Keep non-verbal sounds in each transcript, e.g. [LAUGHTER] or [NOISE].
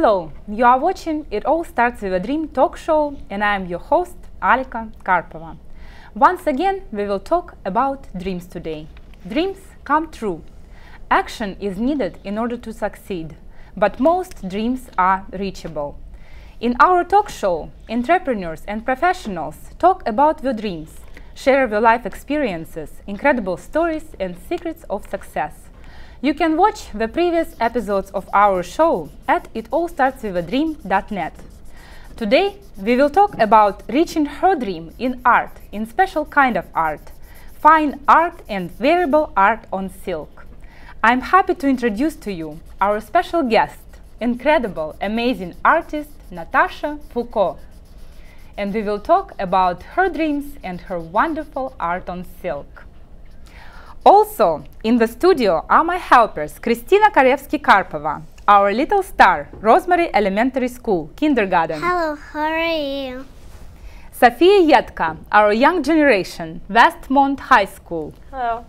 Hello, you are watching It All Starts with a Dream talk show, and I am your host, Alika Karpova. Once again, we will talk about dreams today. Dreams come true. Action is needed in order to succeed, but most dreams are reachable. In our talk show, entrepreneurs and professionals talk about their dreams, share their life experiences, incredible stories, and secrets of success. You can watch the previous episodes of our show at itallstartswithadream.net. Today, we will talk about reaching her dream in art, in special kind of art, fine art and wearable art on silk. I'm happy to introduce to you our special guest, incredible, amazing artist Natasha Foucault. And we will talk about her dreams and her wonderful art on silk. Also, in the studio are my helpers Kristina Karevsky-Karpova, our little star, Rosemary Elementary School, kindergarten. Hello, how are you? Sofia Yetka, our young generation, Westmont High School. Hello.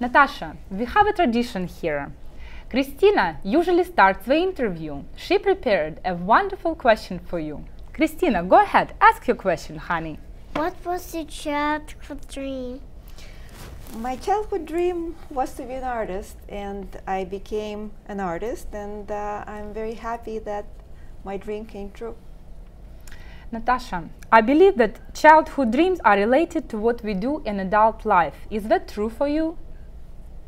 Natasha, we have a tradition here. Christina usually starts the interview. She prepared a wonderful question for you. Christina, go ahead, ask your question, honey. What was your childhood dream? My childhood dream was to be an artist, and I became an artist, and uh, I'm very happy that my dream came true. Natasha, I believe that childhood dreams are related to what we do in adult life. Is that true for you?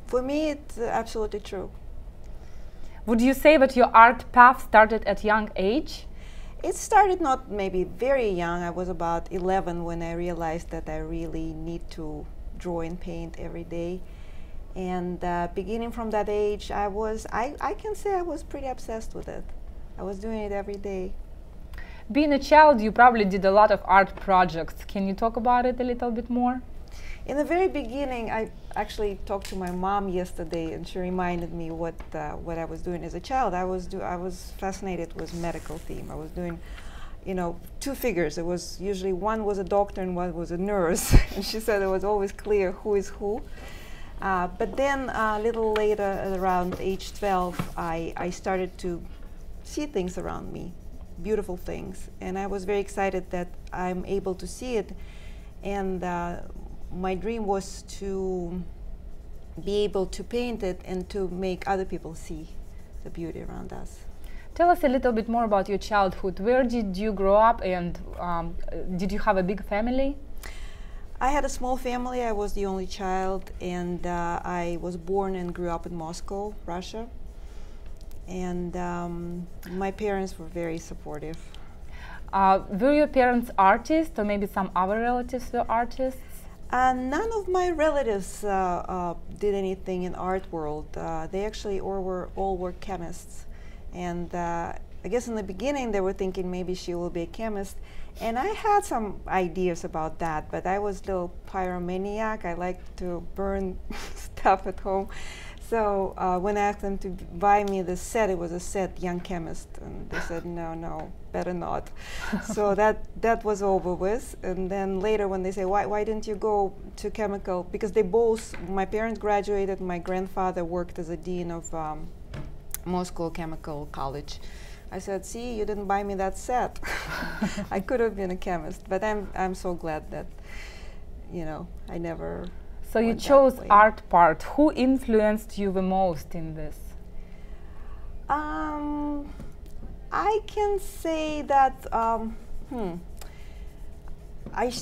For me, it's uh, absolutely true. Would you say that your art path started at young age? It started not maybe very young. I was about 11 when I realized that I really need to draw and paint every day. And uh, beginning from that age, I was, I, I can say I was pretty obsessed with it. I was doing it every day. Being a child, you probably did a lot of art projects. Can you talk about it a little bit more? In the very beginning, I actually talked to my mom yesterday, and she reminded me what uh, what I was doing as a child. I was do I was fascinated with medical theme. I was doing, you know, two figures. It was usually one was a doctor and one was a nurse, [LAUGHS] and she said it was always clear who is who. Uh, but then a little later, around age 12, I, I started to see things around me, beautiful things, and I was very excited that I'm able to see it. And uh, my dream was to be able to paint it and to make other people see the beauty around us. Tell us a little bit more about your childhood. Where did you grow up and um, did you have a big family? I had a small family. I was the only child, and uh, I was born and grew up in Moscow, Russia. And um, my parents were very supportive. Uh, were your parents artists or maybe some other relatives were artists? Uh, none of my relatives uh, uh, did anything in art world. Uh, they actually all were all were chemists, and uh, I guess in the beginning they were thinking maybe she will be a chemist, and I had some ideas about that. But I was a little pyromaniac. I like to burn [LAUGHS] stuff at home. So uh, when I asked them to buy me the set, it was a set Young Chemist, and they said no, no, better not. [LAUGHS] so that that was over with. And then later, when they say why why didn't you go to chemical? Because they both, my parents graduated. My grandfather worked as a dean of um, Moscow Chemical College. I said, see, you didn't buy me that set. [LAUGHS] I could have been a chemist, but I'm I'm so glad that, you know, I never. So you chose art part. Who influenced you the most in this? Um, I can say that. Um, hmm. I.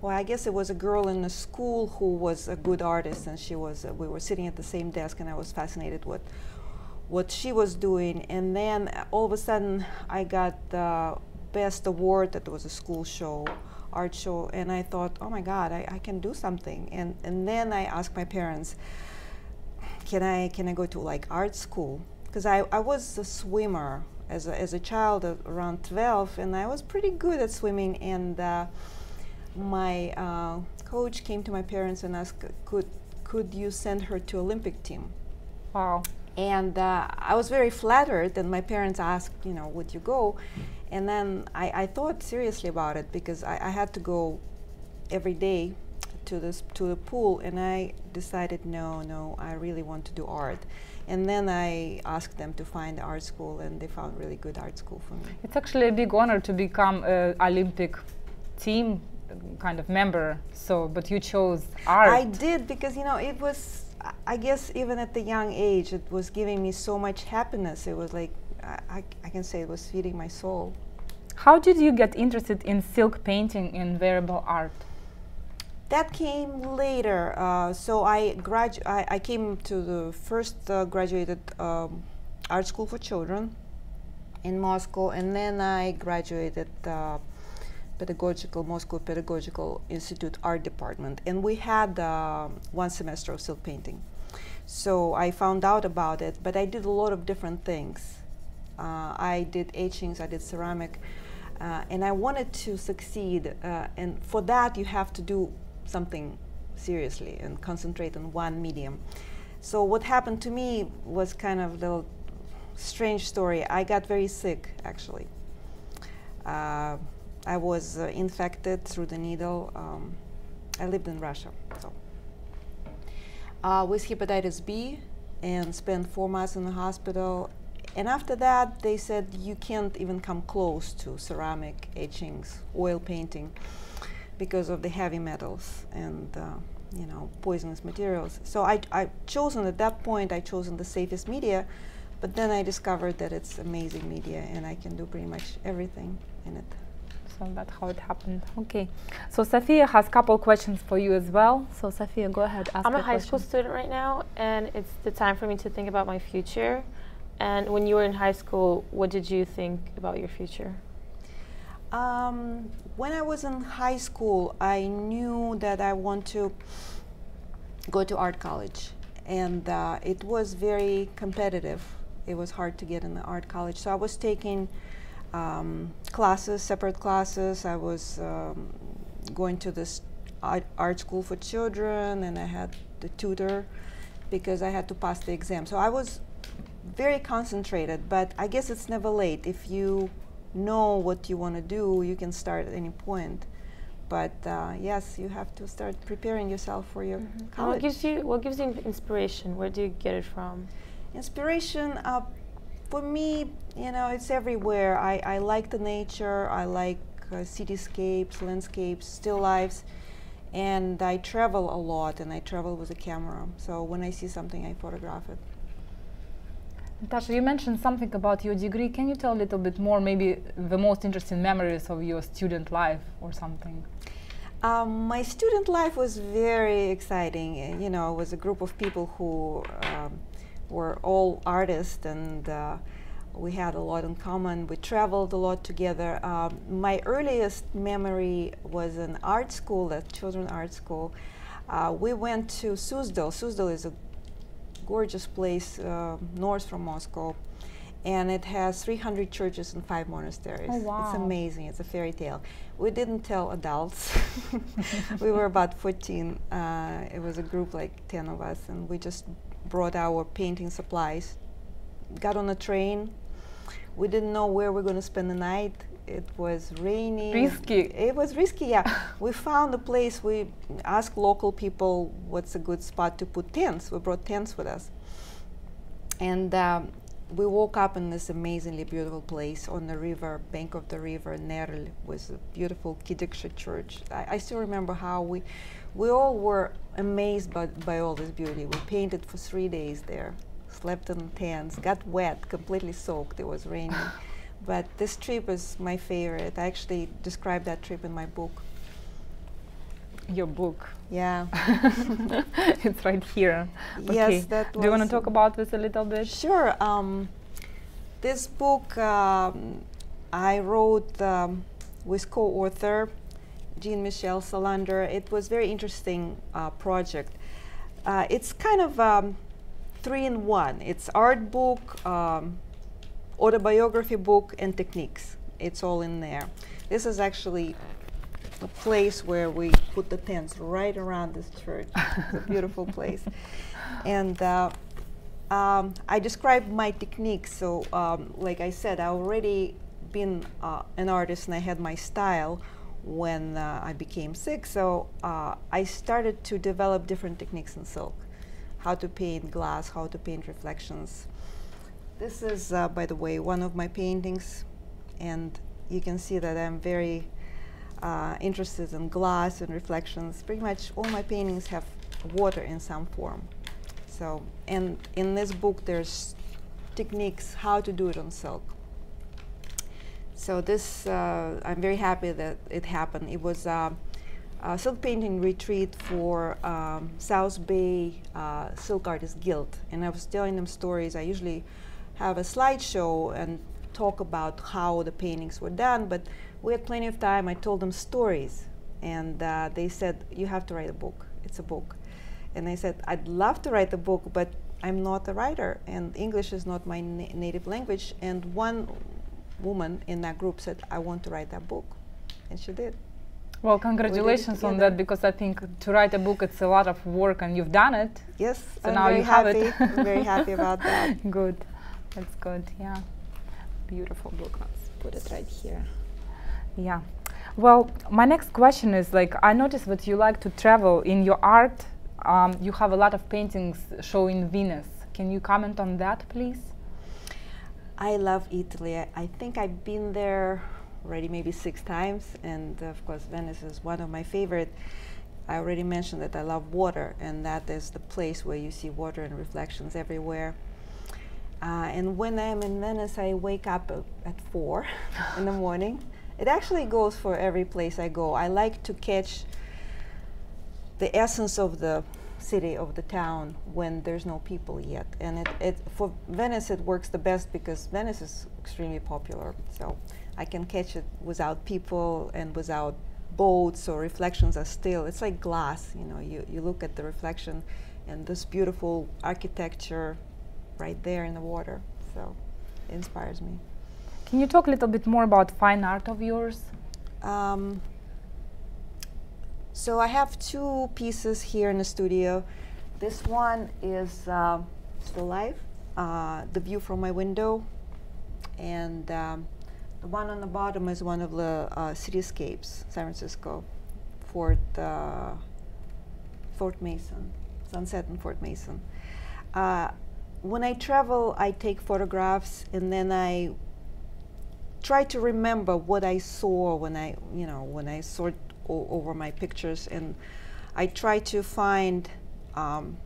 well, I guess it was a girl in the school who was a good artist, and she was. Uh, we were sitting at the same desk, and I was fascinated with what she was doing. And then uh, all of a sudden, I got the best award that was a school show, art show, and I thought, oh my God, I, I can do something. And and then I asked my parents, can I can I go to like art school? Because I, I was a swimmer as a, as a child at around 12, and I was pretty good at swimming. And uh, my uh, coach came to my parents and asked, could could you send her to Olympic team? Wow. And uh, I was very flattered, and my parents asked, you know, would you go? And then I, I thought seriously about it because I, I had to go every day to this to the pool, and I decided, no, no, I really want to do art. And then I asked them to find art school, and they found really good art school for me. It's actually a big honor to become a Olympic team kind of member. So, but you chose art. I did because you know it was. I- guess even at the young age, it was giving me so much happiness. It was like I, I, can say it was feeding my soul. How did you get interested in silk painting and wearable art? That came later. Uh, so I, gradu- I, I came to the first uh, graduated um, art school for children in Moscow, and then I graduated uh, pedagogical Moscow Pedagogical Institute art department, and we had uh, one semester of silk painting. So I found out about it, but I did a lot of different things. Uh, I did etchings, I did ceramic, uh, and I wanted to succeed. Uh, and for that, you have to do something seriously and concentrate on one medium. So what happened to me was kind of a little strange story. I got very sick, actually. I was uh, infected through the needle. Um, I lived in Russia, so uh, with hepatitis B, and spent four months in the hospital. And after that, they said you can't even come close to ceramic etchings, oil painting, because of the heavy metals and uh, you know poisonous materials. So I, I chosen at that point. I chosen the safest media, but then I discovered that it's amazing media, and I can do pretty much everything in it. So that's how it happened. Okay. So Sophia has a couple questions for you as well. So Sophia, go ahead. Ask I'm a your high school student right now, and it's the time for me to think about my future. And when you were in high school, what did you think about your future? Um, when I was in high school, I knew that I want to go to art college, and uh, it was very competitive. It was hard to get in the art college, so I was taking um, classes, separate classes. I was um, going to this art, art school for children, and I had the tutor because I had to pass the exam. So I was very concentrated, but I guess it's never late. If you know what you want to do, you can start at any point. But uh, yes, you have to start preparing yourself for your And what college. gives you what gives you inspiration? Where do you get it from? Inspiration, uh, for me, you know, it's everywhere. I, I like the nature, I like uh, cityscapes, landscapes, still lifes, and I travel a lot and I travel with a camera. So when I see something, I photograph it. Natasha, you mentioned something about your degree. Can you tell a little bit more, maybe the most interesting memories of your student life or something? Um, my student life was very exciting. You know, it was a group of people who um, were all artists, and uh, we had a lot in common. We traveled a lot together. Um, my earliest memory was an art school, a children's art school. Uh, we went to Suzdal. Suzdal is a gorgeous place uh, north from Moscow, and it has 300 churches and five monasteries. Oh, wow. It's amazing. It's a fairy tale. We didn't tell adults. [LAUGHS] we were about 14. Uh, it was a group like 10 of us, and we just brought our painting supplies. Got on a train. We didn't know where we are going to spend the night. It was raining. Risky. It was risky, yeah. [LAUGHS] we found a place. We asked local people what's a good spot to put tents. We brought tents with us. And um, we woke up in this amazingly beautiful place on the river, bank of the river, Nerl, with a beautiful Kideksha church. I, I still remember how we, we all were amazed by, by all this beauty. We painted for three days there, slept in tents, got wet, completely soaked. It was raining. [LAUGHS] but this trip is my favorite. I actually described that trip in my book. Your book. Yeah. [LAUGHS] it's right here. Yes, okay. that Do you want to talk about this a little bit? Sure. Um, this book um, I wrote um, with co-author Jean Michel Salander. It was very interesting uh, project. Uh, it's kind of um, three in one. It's art book, um, autobiography book, and techniques. It's all in there. This is actually a place where we put the tents right around this church. it's a beautiful [LAUGHS] place. And uh, um, I described my techniques. So, um, like I said, I already been uh, an artist and I had my style. When uh, I became sick. So uh, I started to develop different techniques in silk how to paint glass, how to paint reflections. This is, uh, by the way, one of my paintings, and you can see that I'm very uh, interested in glass and reflections. Pretty much all my paintings have water in some form. So, and in this book, there's techniques how to do it on silk. So this, uh, I'm very happy that it happened. It was uh, a silk painting retreat for um, South Bay uh, Silk Artists Guild, and I was telling them stories. I usually have a slideshow and talk about how the paintings were done, but we had plenty of time. I told them stories, and uh, they said, "You have to write a book. It's a book." And I said, "I'd love to write a book, but I'm not a writer, and English is not my na native language." And one woman in that group said, "I want to write that book," and she did. Well, congratulations on that because I think to write a book it's a lot of work and you've done it. Yes, so I'm now very you have happy. it. I'm very happy about [LAUGHS] that. Good, that's good. Yeah, beautiful book. Let's put it right here. Yeah. Well, my next question is like I noticed that you like to travel in your art. Um, you have a lot of paintings showing Venice. Can you comment on that, please? I love Italy. I, I think I've been there already maybe six times, and of course Venice is one of my favorite. I already mentioned that I love water, and that is the place where you see water and reflections everywhere. Uh, and when I'm in Venice, I wake up uh, at four [LAUGHS] in the morning. It actually goes for every place I go. I like to catch the essence of the city of the town when there's no people yet and it, it for venice it works the best because venice is extremely popular so I can catch it without people and without boats or reflections are still. It's like glass, you know, you, you look at the reflection and this beautiful architecture right there in the water. So it inspires me. Can you talk a little bit more about fine art of yours? Um, so I have two pieces here in the studio. This one is uh, still live, uh, the view from my window, and um, the one on the bottom is one of the uh, cityscapes, San Francisco, Fort, uh, Fort Mason, sunset in Fort Mason. Uh, when I travel, I take photographs and then I try to remember what I saw when I, you know, when I sort over my pictures, and I try to find um,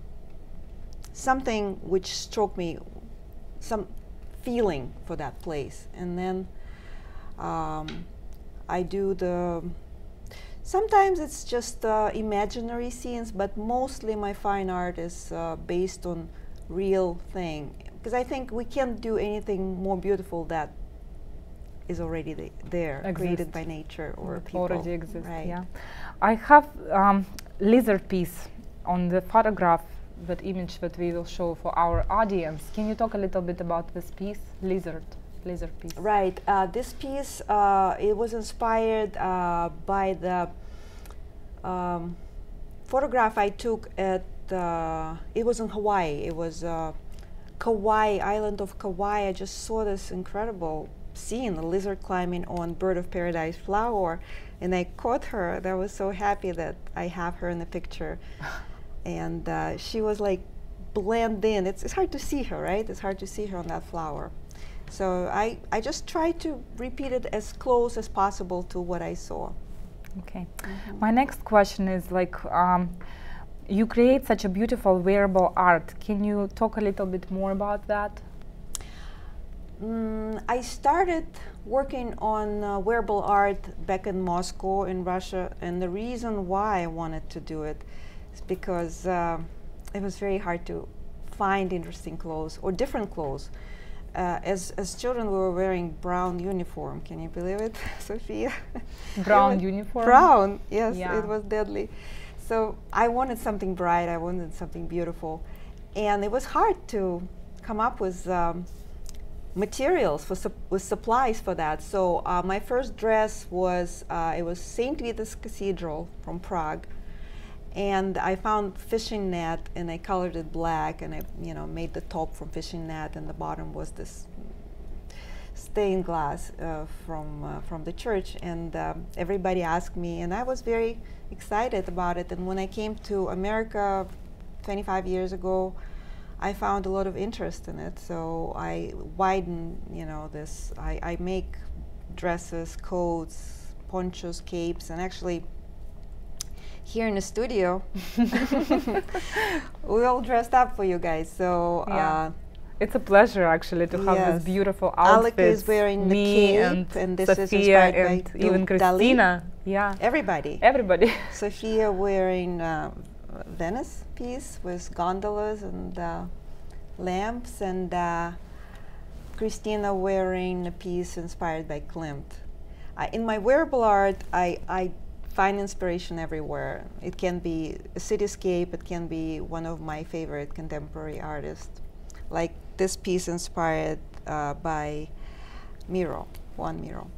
something which struck me, some feeling for that place, and then um, I do the, sometimes it's just uh, imaginary scenes, but mostly my fine art is uh, based on real thing. Because I think we can't do anything more beautiful that is already the, there, Exist. created by nature or It people. already exists. Right. Yeah, I have um, lizard piece on the photograph, that image that we will show for our audience. Can you talk a little bit about this piece, lizard? laser piece? Right. Uh, this piece uh, it was inspired uh, by the um, photograph I took at. Uh, it was in Hawaii. It was uh, Kauai, island of Kauai. I just saw this incredible scene: the lizard climbing on bird of paradise flower, and I caught her. I was so happy that I have her in the picture, [LAUGHS] and uh, she was like blend in. It's, it's hard to see her, right? It's hard to see her on that flower. So I, I just try to repeat it as close as possible to what I saw. Okay. Mm -hmm. My next question is like, um, you create such a beautiful wearable art. Can you talk a little bit more about that? Mm, I started working on uh, wearable art back in Moscow in Russia, and the reason why I wanted to do it is because uh, it was very hard to find interesting clothes or different clothes uh, as as children we were wearing brown uniform. Can you believe it, [LAUGHS] Sophia? Brown uniform. Brown. Yes, yeah. it was deadly. So I wanted something bright. I wanted something beautiful, and it was hard to come up with. Um, materials for with supplies for that. So uh, my first dress was uh, it was Saint Vitus Cathedral from Prague, and I found fishing net and I colored it black and I you know made the top from fishing net and the bottom was this stained glass uh, from uh, from the church, and um, everybody asked me, and I was very excited about it. And when I came to America 25 years ago, I found a lot of interest in it. So I widen, you know, this. I, I make dresses, coats, ponchos, capes, and actually here in the studio, [LAUGHS] we all dressed up for you guys. So. Yeah. Uh, It's a pleasure actually to have Yes. this beautiful outfit. Alec is wearing the cape, and, and this is Sophia inspired by and Dal- even Dali. Christina. Yeah, everybody. everybody. [LAUGHS] Sophia wearing uh, Venice piece with gondolas and uh, lamps, and uh, Christina wearing a piece inspired by Klimt. In my wearable art, I, I find inspiration everywhere. It can be a cityscape, it can be one of my favorite contemporary artists, like this piece inspired uh, by Miro, Juan Miro.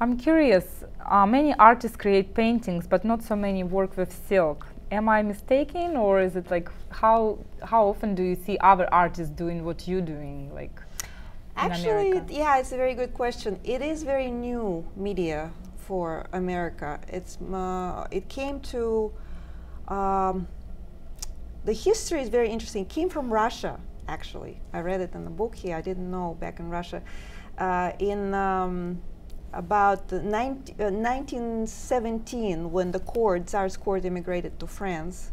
I'm curious. Uh, many artists create paintings, but not so many work with silk. Am I mistaken, or is it like how how often do you see other artists doing what you're doing? Like Actually, yeah, it's a very good question. It is very new media for America. It's uh, it came to um, the history is very interesting. It came from Russia, actually. I read it in the book here. I didn't know back in Russia. Uh, in um, about 19, uh, 1917, when the court, Tsar's court, immigrated to France,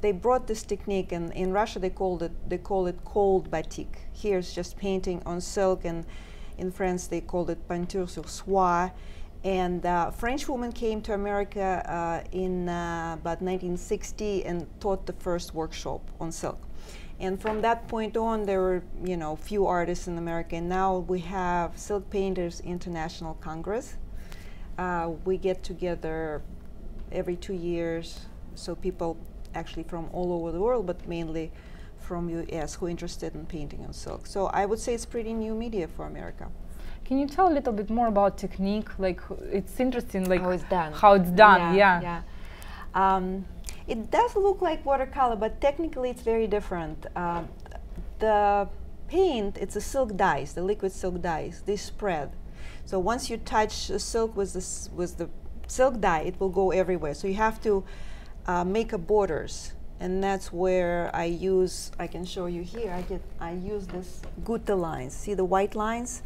they brought this technique, and in Russia they called it they call it cold batik. Here it's just painting on silk, and in France they called it peinture sur soie. And uh, French woman came to America uh, in uh, about 1960 and taught the first workshop on silk. And from that point on, there were you know few artists in America. And now we have Silk Painters International Congress. Uh, we get together every two years, so people actually from all over the world, but mainly from US who are interested in painting on silk. So I would say it's pretty new media for America. Can you tell a little bit more about technique? Like it's interesting, like How it's done. How it's done, yeah. yeah. Um, it does look like watercolor, but technically it's very different. Um, the paint, it's a silk dyes, the liquid silk dyes. They spread. So once you touch the silk with, this, with the silk dye, it will go everywhere. So you have to uh, make a borders. And that's where I use, I can show you here, I, did, I use this Gutta lines. See the white lines?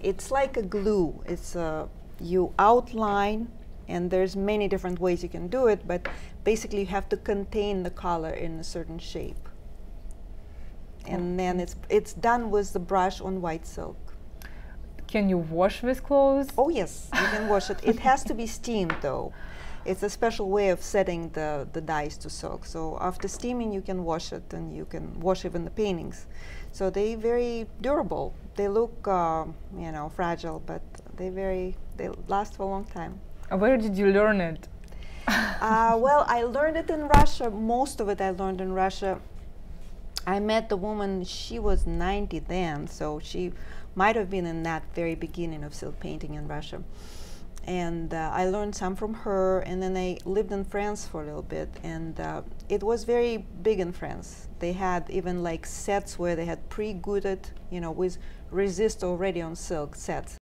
It's like a glue. It's a, you outline, and there's many different ways you can do it, but basically you have to contain the color in a certain shape. And then it's, it's done with the brush on white silk. Can you wash with clothes? Oh yes, you can [LAUGHS] wash it. It has to be steamed though. It's a special way of setting the, the dyes to soak. So after steaming, you can wash it, and you can wash even the paintings. So they very durable. They look, uh, you know, fragile, but they very they last for a long time. Where did you learn it? [LAUGHS] uh, well, I learned it in Russia. Most of it I learned in Russia. I met the woman, she was 90 then, so she might have been in that very beginning of silk painting in Russia. And uh, I learned some from her, and then I lived in France for a little bit, and uh, it was very big in France. They had even like sets where they had pre-gutted, you know, with resist already on silk sets.